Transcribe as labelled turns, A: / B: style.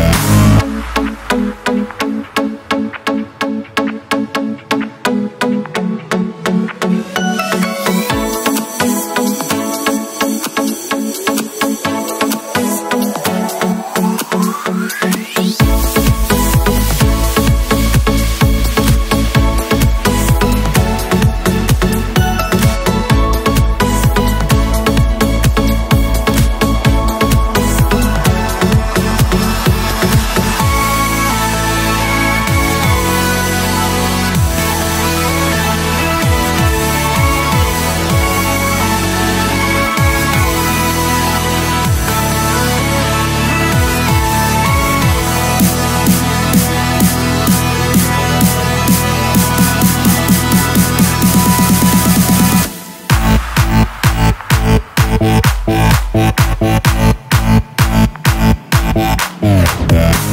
A: Yeah. Yeah.